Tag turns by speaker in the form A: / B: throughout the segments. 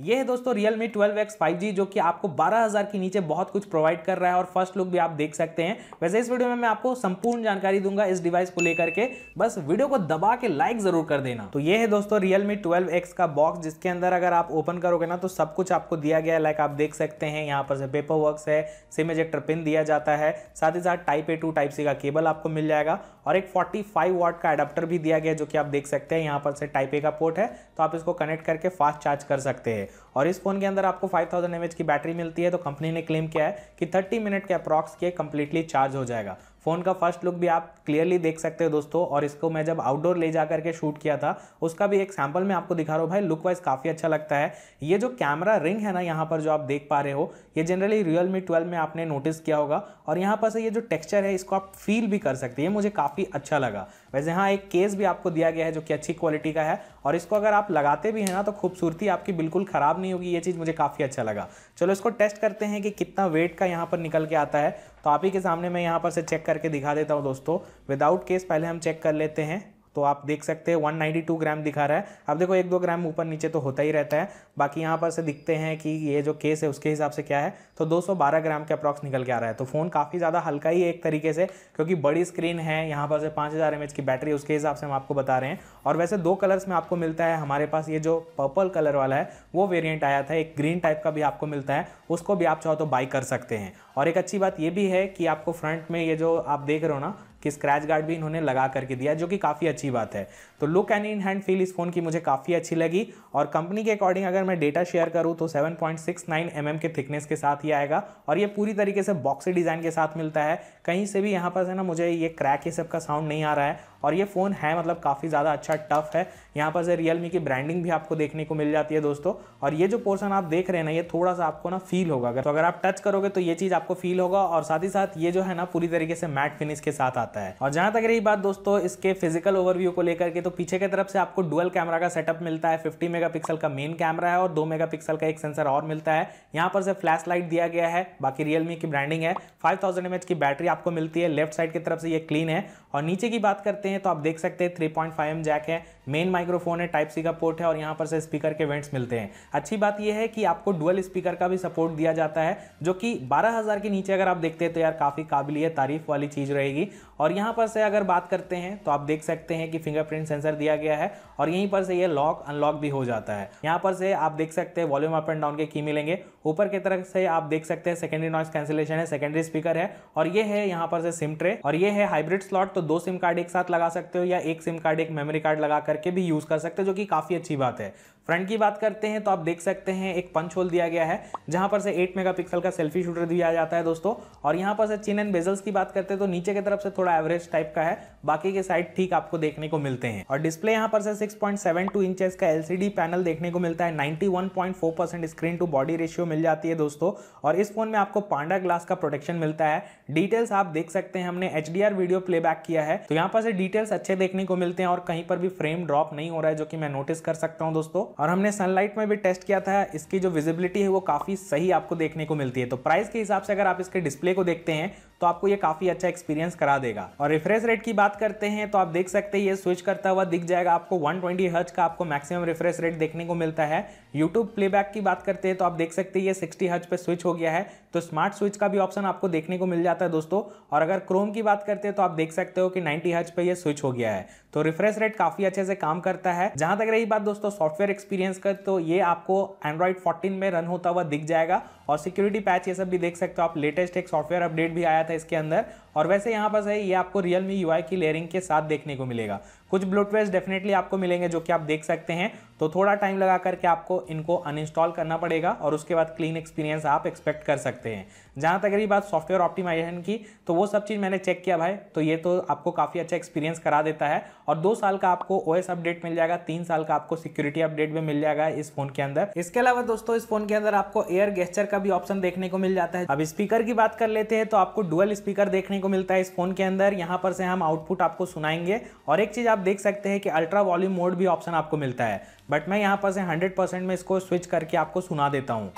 A: ये है दोस्तों Realme 12X 5G जो कि आपको 12000 के नीचे बहुत कुछ प्रोवाइड कर रहा है और फ़र्स्ट लुक भी आप देख सकते हैं। वैसे इस वीडियो में मैं आपको संपूर्ण जानकारी दूँगा इस डिवाइस को लेकर के। बस वीडियो को दबा के लाइक ज़रूर कर देना। तो ये है दोस्तों Realme 12X का बॉक्स जिसके अंदर अगर आप ओपन करोगे ना तो सब कुछ आपको दिया गया है। लाइक आप देख सकते हैं, यहाँ पर पेपर वर्क है सिम एजेक्टर पिन दिया जाता है। साथ ही साथ type A to type C का केबल आपको मिल जाएगा। और एक 45 वाट का एडाप्टर भी दिया गया जो कि आप देख सकते हैं, यहाँ पर से टाइप ए का पोर्ट है। तो आप इसको कनेक्ट करके फास्ट चार्ज कर सकते हैं। और इस फ़ोन के अंदर आपको 5000 थाउज़ेंड की बैटरी मिलती है तो कंपनी ने क्लेम किया है कि 30 मिनट के अप्रॉक्स के कंप्लीटली चार्ज हो जाएगा। फ़ोन का फ़र्स्ट लुक भी आप क्लियरली देख सकते हो दोस्तों, और इसको मैं जब आउटडोर ले जा करके शूट किया था, उसका भी एक सैंपल मैं आपको दिखा रहा हूँ। भाई लुक वाइज काफ़ी अच्छा लगता है। ये जो कैमरा रिंग है ना, यहाँ पर जो आप देख पा रहे हो, ये जनरली रियल मी ट्वेल्व में आपने नोटिस किया होगा। और यहाँ पर से ये जो टेक्स्चर है, इसको आप फील भी कर सकते हैं। मुझे काफ़ी अच्छा लगा। वैसे हाँ एक केस भी आपको दिया गया है जो कि अच्छी क्वालिटी का है और इसको अगर आप लगाते भी हैं ना तो खूबसूरती आपकी बिल्कुल ख़राब नहीं होगी। ये चीज़ मुझे काफ़ी अच्छा लगा। चलो, इसको टेस्ट करते हैं कि कितना वेट का यहाँ पर निकल के आता है। तो आप ही के सामने मैं यहाँ पर से चेक करके दिखा देता हूँ दोस्तों। विदाउट केस पहले हम चेक कर लेते हैं। तो आप देख सकते हैं 192 ग्राम दिखा रहा है। अब देखो, एक दो ग्राम ऊपर नीचे तो होता ही रहता है। बाकी यहाँ पर से दिखते हैं कि ये जो केस है, उसके हिसाब से क्या है। तो 212 ग्राम के अप्रॉक्स निकल के आ रहा है। तो फ़ोन काफ़ी ज़्यादा हल्का ही एक तरीके से, क्योंकि बड़ी स्क्रीन है, यहाँ पर से पाँच हज़ार की बैटरी, उसके हिसाब से हम आपको बता रहे हैं। और वैसे दो कलर्स में आपको मिलता है, हमारे पास ये जो पर्पल कलर वाला है, वो वेरियंट आया था, एक ग्रीन टाइप का भी आपको मिलता है, उसको भी आप चाहो तो बाई कर सकते हैं। और एक अच्छी बात ये भी है कि आपको फ्रंट में ये जो आप देख रहे हो ना कि स्क्रैच गार्ड भी इन्होंने लगा करके दिया, जो कि काफ़ी अच्छी बात है। तो look and in hand feel इस फ़ोन की मुझे काफ़ी अच्छी लगी और कंपनी के अकॉर्डिंग अगर मैं डेटा शेयर करूँ तो 7.69 पॉइंट mm के थिकनेस के साथ ही आएगा और ये पूरी तरीके से बॉक्सी डिज़ाइन के साथ मिलता है। कहीं से भी यहाँ पर है ना मुझे ये क्रैक ये सब का साउंड नहीं आ रहा है और ये फ़ोन है मतलब काफ़ी ज़्यादा अच्छा टफ है। यहाँ पर से रियलमी की ब्रांडिंग भी आपको देखने को मिल जाती है दोस्तों। और ये जो पोर्सन आप देख रहे हैं ना, ये थोड़ा सा आपको ना फील होगा। अगर तो अगर आप टच करोगे तो ये चीज़ आपको फील होगा और साथ ही साथ ये जो है ना पूरी तरीके से मैट फिनिश के साथ आता है। और जहाँ तक रही बात दोस्तों इसके फ़िज़िकल ओवरव्यू को लेकर के तो पीछे की तरफ़ से आपको डुअल कैमरा का सेटअप मिलता है। फिफ्टी मेगा का मेन कैमरा है और दो मेगा का एक सेंसर और मिलता है। यहाँ पर से फ्लैश लाइट दिया गया है, बाकी रियलमी की ब्रांडिंग है। फाइव थाउज़ेंड की बैटरी आपको मिलती है। लेफ़्ट साइड की तरफ़ से ये क्लीन है। और नीचे की बात करते हैं तो आप देख सकते हैं थ्री पॉइंट फाइव जैक है। मेन माइक्रोफोन है टाइप सी का पोर्ट है और यहाँ पर से स्पीकर के वेंट्स मिलते हैं। अच्छी बात यह है कि आपको डुअल स्पीकर का भी सपोर्ट दिया जाता है, जो कि 12000 के नीचे अगर आप देखते हैं तो यार काफ़ी काबिलियत तारीफ़ वाली चीज़ रहेगी। और यहाँ पर से अगर बात करते हैं तो आप देख सकते हैं कि फिंगरप्रिंट सेंसर दिया गया है और यहीं पर से ये लॉक अनलॉक भी हो जाता है। यहाँ पर से आप देख सकते हैं वॉल्यूम अप एंड डाउन के की मिलेंगे। ऊपर की तरफ़ से आप देख सकते हैं सेकेंडरी नॉइस कैंसिलेशन है सेकेंडरी स्पीकर है और ये है यहाँ पर से सिम ट्रे और ये है हाइब्रिड स्लॉट तो दो सिम कार्ड एक साथ लगा सकते हो या एक सिम कार्ड एक मेमोरी कार्ड लगा करके भी यूज़ कर सकते हो, जो कि काफ़ी अच्छी बात है। फ्रंट की बात करते हैं तो आप देख सकते हैं, एक पंच होल दिया गया है, जहाँ पर से 8 मेगापिक्सल का सेल्फी शूटर दिया जाता है दोस्तों। और यहाँ पर से चिन एंड बेजल्स की बात करते हैं तो नीचे की तरफ़ से थोड़ा एवरेज टाइप का है, बाकी के साइड ठीक आपको देखने को मिलते हैं। और डिस्प्ले यहाँ पर से 6.72 इंचेस का एलसीडी पैनल देखने को मिलता है 91.4 स्क्रीन टू बॉडी रेशियो मिल जाती है दोस्तों। और इस फ़ोन में आपको पांडा ग्लास का प्रोटेक्शन मिलता है। डिटेल्स आप देख सकते हैं, हमने एचडीआर वीडियो प्लेबैक किया है तो यहाँ पर से डिटेल्स अच्छे देखने को मिलते हैं, और कहीं पर भी फ्रेम ड्रॉप नहीं हो रहा है, जो कि मैं नोटिस कर सकता हूँ दोस्तों। और हमने सनलाइट में भी टेस्ट किया था, इसकी जो विजिबिलिटी है वो काफ़ी सही आपको देखने को मिलती है। तो प्राइस के हिसाब से अगर आप इसके डिस्प्ले को देखते हैं तो आपको ये काफ़ी अच्छा एक्सपीरियंस करा देगा। और रिफ्रेश रेट की बात करते हैं तो आप देख सकते हैं ये स्विच करता हुआ दिख जाएगा, आपको 120 ट्वेंटी का आपको मैक्सिमम रिफ्रेश रेट देखने को मिलता है। यूट्यूब प्लेबैक की बात करते हैं तो आप देख सकते हैं ये 60 हर्ज पे स्विच हो गया है। तो स्मार्ट स्विच का भी ऑप्शन आपको देखने को मिल जाता है दोस्तों। और अगर क्रोम की बात करते हैं तो आप देख सकते हो कि 90 हर्ज पे ये स्विच हो गया है। तो रिफ्रेश रेट काफ़ी अच्छे से काम करता है। जहाँ तक रही बात दोस्तों सॉफ्टवेयर एक्सपीरियंस का तो ये आपको एंड्रॉइड 14 में रन होता हुआ दिख जाएगा। और सिक्योरिटी पैच ये सब भी देख सकते हो आप। लेटेस्ट एक सॉफ्टवेयर अपडेट भी आया था इसके अंदर। और वैसे यहाँ पर है, ये आपको रियलमी यू की लेयरिंग के साथ देखने को मिलेगा। कुछ ब्लूटवेयर डेफिनेटली आपको मिलेंगे जो कि आप देख सकते हैं। तो थोड़ा टाइम लगा करके आपको इनको अनइंस्टॉल करना पड़ेगा और उसके बाद क्लीन एक्सपीरियंस आप एक्सपेक्ट कर सकते हैं। जहाँ तक रही बात सॉफ्टवेयर ऑप्टिमाइजेशन की तो वो सब चीज़ मैंने चेक किया भाई। तो ये तो आपको काफ़ी अच्छा एक्सपीरियंस करा देता है। और दो साल का आपको ओएस अपडेट मिल जाएगा, तीन साल का आपको सिक्योरिटी अपडेट भी मिल जाएगा इस फ़ोन के अंदर। इसके अलावा दोस्तों, इस फ़ोन के अंदर आपको एयर गेस्टर का भी ऑप्शन देखने को मिल जाता है। अब स्पीकर की बात कर लेते हैं तो आपको डुअल स्पीकर देखने को मिलता है इस फ़ोन के अंदर। यहाँ पर से हम आउटपुट आपको सुनाएँगे। और एक चीज़ आप देख सकते हैं कि अल्ट्रा वॉल्यूम मोड भी ऑप्शन आपको मिलता है। बट मैं यहाँ पर से हंड्रेड में इसको स्विच करके आपको सुना देता हूँ।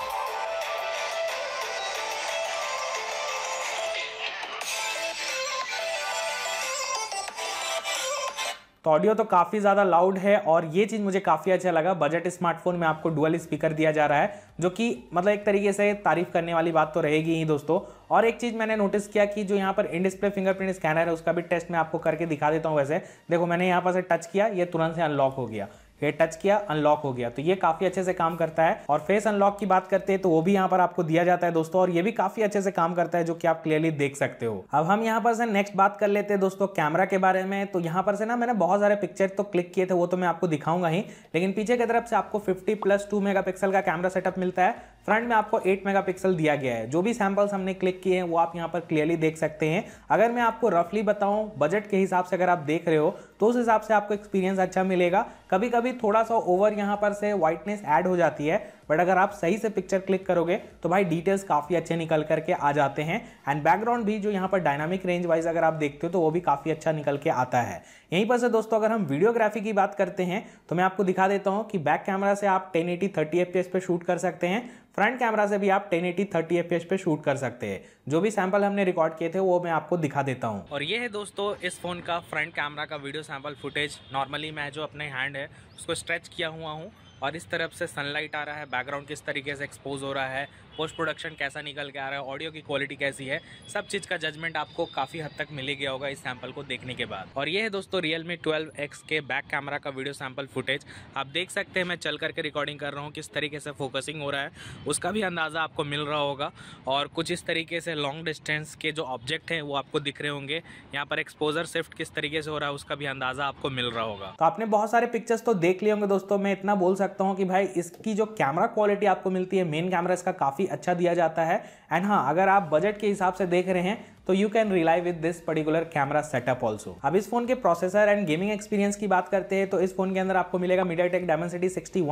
A: तो ऑडियो तो काफ़ी ज़्यादा लाउड है और ये चीज़ मुझे काफ़ी अच्छा लगा। बजट स्मार्टफ़ोन में आपको डुअल स्पीकर दिया जा रहा है, जो कि मतलब एक तरीके से तारीफ़ करने वाली बात तो रहेगी ही दोस्तों। और एक चीज़ मैंने नोटिस किया कि जो यहाँ पर इन डिस्प्ले फिंगरप्रिंट स्कैनर है, उसका भी टेस्ट मैं आपको करके दिखा देता हूँ वैसे। देखो, मैंने यहाँ पर से टच किया, ये तुरंत से अनलॉक हो गया। ये टच किया अनलॉक हो गया। तो ये काफ़ी अच्छे से काम करता है। और फेस अनलॉक की बात करते हैं तो वो भी यहाँ पर आपको दिया जाता है दोस्तों। और ये भी काफ़ी अच्छे से काम करता है, जो कि आप क्लियरली देख सकते हो। अब हम यहाँ पर से नेक्स्ट बात कर लेते हैं दोस्तों कैमरा के बारे में। तो यहाँ पर से ना, मैंने बहुत सारे पिक्चर तो क्लिक किए थे, वो तो मैं आपको दिखाऊँगा ही। लेकिन पीछे की तरफ़ से आपको फिफ्टी प्लस टू मेगा का कैमरा सेटअप मिलता है। फ्रंट में आपको 8 मेगापिक्सल दिया गया है। जो भी सैंपल्स हमने क्लिक किए हैं, वो आप यहाँ पर क्लियरली देख सकते हैं। अगर मैं आपको रफली बताऊँ बजट के हिसाब से अगर आप देख रहे हो तो उस हिसाब से आपको एक्सपीरियंस अच्छा मिलेगा। कभी कभी थोड़ा सा ओवर यहाँ पर से वाइटनेस ऐड हो जाती है। बट अगर आप सही से पिक्चर क्लिक करोगे तो भाई डिटेल्स काफ़ी अच्छे निकल करके आ जाते हैं। एंड बैकग्राउंड भी जो यहाँ पर डायनामिक रेंज वाइज अगर आप देखते हो तो वो भी काफ़ी अच्छा निकल के आता है। यहीं पर से दोस्तों, अगर हम वीडियोग्राफी की बात करते हैं तो मैं आपको दिखा देता हूँ कि बैक कैमरा से आप टेन एटी थर्टी एफ़ पे शूट कर सकते हैं। फ्रंट कैमरा से भी आप 1080 30 एफ़ पे शूट कर सकते हैं। जो भी सैंपल हमने रिकॉर्ड किए थे, वो मैं आपको दिखा देता हूँ। और ये है दोस्तों, इस फ़ोन का फ्रंट कैमरा का वीडियो सैंपल फुटेज नॉर्मली मैं जो अपने हैंड है, उसको स्ट्रेच किया हुआ हूँ। और इस तरफ़ से सनलाइट आ रहा है बैकग्राउंड किस तरीके से एक्सपोज हो रहा है पोस्ट प्रोडक्शन कैसा निकल के आ रहा है ऑडियो की क्वालिटी कैसी है, सब चीज़ का जजमेंट आपको काफ़ी हद तक मिल गया होगा इस सैंपल को देखने के बाद। और ये है दोस्तों रियल मी ट्वेल्व के बैक कैमरा का वीडियो सैंपल फुटेज आप देख सकते हैं, मैं चल करके रिकॉर्डिंग कर रहा हूँ, किस तरीके से फोकसिंग हो रहा है, उसका भी अंदाज़ा आपको मिल रहा होगा। और कुछ इस तरीके से लॉन्ग डिस्टेंस के जो ऑब्जेक्ट हैं, वो आपको दिख रहे होंगे। यहाँ पर एक्सपोजर शिफ्ट किस तरीके से हो रहा है, उसका भी अंदाज़ा आपको मिल रहा होगा। तो आपने बहुत सारे पिक्चर्स तो देख लिए होंगे दोस्तों, मैं इतना बोल सकता हूँ कि भाई इसकी जो कैमरा क्वालिटी आपको मिलती है मेन कैमरा इसका काफ़ी अच्छा दिया जाता है। एंड हाँ अगर आप बजट के हिसाब से देख रहे हैं तो you can rely with this particular camera setup also अब इस फ़ोन के प्रोसेसर एंड गेमिंग एक्सपीरियंस की बात करते हैं तो इस फ़ोन के अंदर आपको मिलेगा MediaTek Dimensity sixty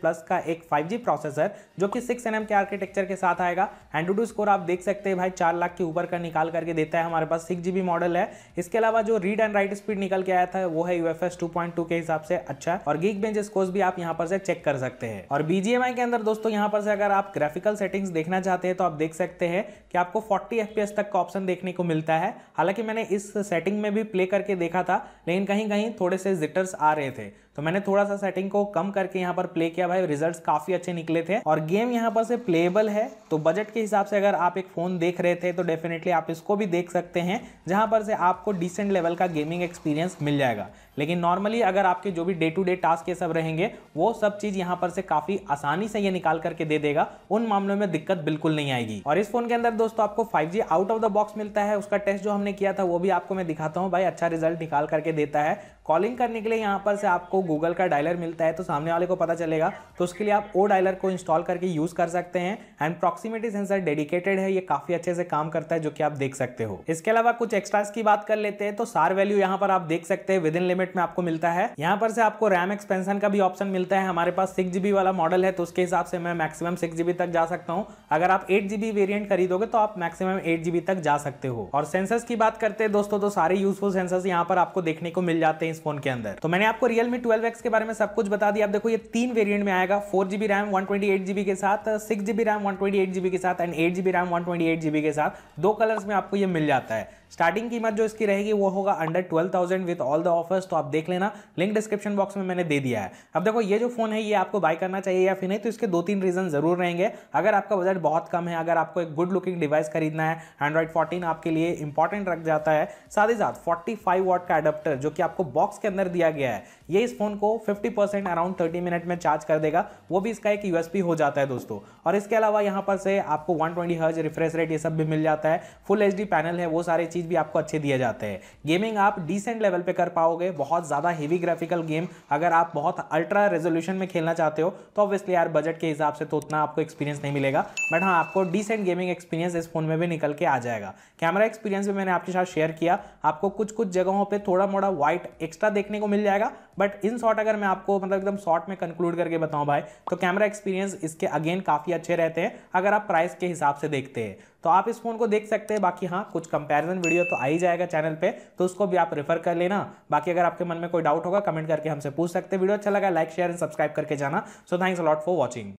A: plus का एक 5G प्रोसेसर जो कि 6 nm के आर्किटेक्चर के साथ आएगा। एंड स्कोर आप देख सकते हैं, भाई, चार लाख के ऊपर का निकाल करके देता है हमारे पास सिक्स मॉडल है। इसके अलावा जो रीड एंड राइट स्पीड निकल के आया था, वो है यूएफएस 2.2 के हिसाब से अच्छा है। और गीक बेंच स्कोर्स भी आप यहाँ पर से चेक कर सकते हैं। और बीजीएमआई के अंदर दोस्तों, यहाँ पर से अगर आप ग्राफिकल सेटिंग्स देखना चाहते हैं तो आप देख सकते हैं कि आपको 40 एफपीएस तक का ऑप्शन देखने को मिलता है। हालाँकि मैंने इस सेटिंग में भी प्ले करके देखा था, लेकिन कहीं कहीं थोड़े से जिटर्स आ रहे थे। तो मैंने थोड़ा सा सेटिंग को कम करके यहाँ पर प्ले किया भाई। रिजल्ट्स काफ़ी अच्छे निकले थे। और गेम यहाँ पर से प्लेएबल है। तो बजट के हिसाब से अगर आप एक फ़ोन देख रहे थे तो डेफिनेटली आप इसको भी देख सकते हैं, जहाँ पर से आपको डिसेंट लेवल का गेमिंग एक्सपीरियंस मिल जाएगा। लेकिन नॉर्मली अगर आपके जो भी डे टू डे टास्क ये सब रहेंगे, वो सब चीज़ यहाँ पर से काफ़ी आसानी से ये निकाल करके दे देगा। उन मामलों में दिक्कत बिल्कुल नहीं आएगी। और इस फ़ोन के अंदर दोस्तों आपको 5G out of the box मिलता है। उसका टेस्ट जो हमने किया था, वो भी आपको मैं दिखाता हूँ भाई। अच्छा रिज़ल्ट निकाल करके देता है। कॉलिंग करने के लिए यहाँ पर से आपको गूगल का डायलर मिलता है तो सामने वाले को पता चलेगा। तो उसके लिए आप ओ डायलर को इंस्टॉल करके यूज़ कर सकते हैं। एंड प्रॉक्सिमिटी सेंसर डेडिकेटेड है, ये काफ़ी अच्छे से काम करता है, जो कि आप देख सकते हो। इसके अलावा कुछ एक्स्ट्रास की बात कर लेते हैं तो सार वैल्यू यहाँ पर आप देख सकते हैं विद इन लिमिट में आपको मिलता है। यहाँ पर से आपको रैम एक्सपेंशन का भी ऑप्शन मिलता है, हमारे पास सिक्स वाला मॉडल है तो उसके हिसाब से मैं मैक्सिमम सिक्स तक जा सकता हूँ। अगर आप एट जीबी वेरियंट खरीदोगे तो आप मैक्सिमम एट तक जा सकते हो। और सेंसर्स की बात करते हैं, दोस्तों तो सारे यूजफुल सेंसर्स यहाँ पर आपको देखने को मिल जाते हैं इस फ़ोन के अंदर। तो मैंने आपको Realme 12X के बारे में सब कुछ बता दिया। आप देखो, ये तीन वेरिएंट में आएगा। Four GB RAM one twenty के साथ six GB RAM one twenty के साथ and eight GB RAM one twenty के साथ दो कलर्स में आपको ये मिल जाता है। स्टार्टिंग कीमत जो इसकी रहेगी, वो होगा under twelve thousand with all the offers तो आप देख लेना। लिंक डिस्क्रिप्शन बॉक्स में मैंने दे दिया है। अब देखो, ये जो फ़ोन है, ये आपको बाय करना चाहिए या फिर नहीं तो इसके दो तीन रीजन ज़रूर रहेंगे। अगर आपका बजट बहुत कम है, अगर आपको एक गुड लुकिंग डिवाइस खरीदना है एंड्रॉइड फोर्टीन आपके लिए इंपॉर्टेंट रख जाता है। साथ ही साथ फोर्टी फाइव वॉट का एडेप्टर जो कि आपको बॉक्स के अंदर दिया गया है। ये इस फ़ोन को fifty percent around thirty minute में चार्ज कर देगा। वो भी इसका एक यूएसपी हो जाता है दोस्तों। और इसके अलावा यहाँ पर से आपको one twenty hertz refresh rate ये सब भी मिल जाता है। फुल एच पैनल है, वो सारे चीज़ भी आपको अच्छे दिए जाते हैं। गेमिंग आप डिसेंट लेवल पे कर पाओगे। बहुत ज़्यादा हेवी ग्राफिकल गेम अगर आप बहुत अल्ट्रा रेजोल्यूशन में खेलना चाहते हो तो ऑब्वियसली यार बजट के हिसाब से तो उतना आपको एक्सपीरियंस नहीं मिलेगा। बट हाँ आपको डिसेंट गेमिंग एक्सपीरियंस इस फ़ोन में भी निकल के आ जाएगा। कैमरा एक्सपीरियंस भी मैंने आपके साथ शेयर किया। आपको कुछ कुछ जगहों पर थोड़ा मोड़ा व्हाइट एक्स्ट्रा देखने को मिल जाएगा। बट इन शॉर्ट अगर मैं आपको मतलब एकदम शॉर्ट में कंक्लूड करके बताऊँ भाई तो कैमरा एक्सपीरियंस इसके अगेन काफ़ी अच्छे रहते हैं, अगर आप प्राइस के हिसाब से देखते हैं। तो आप इस फ़ोन को देख सकते हैं, बाकी हाँ कुछ कंपैरिजन वीडियो तो आ ही जाएगा चैनल पे तो उसको भी आप रेफर कर लेना। बाकी अगर आपके मन में कोई डाउट होगा कमेंट करके हमसे पूछ सकते हैं। वीडियो अच्छा लगा लाइक शेयर एंड सब्सक्राइब करके जाना। So thanks a lot for watching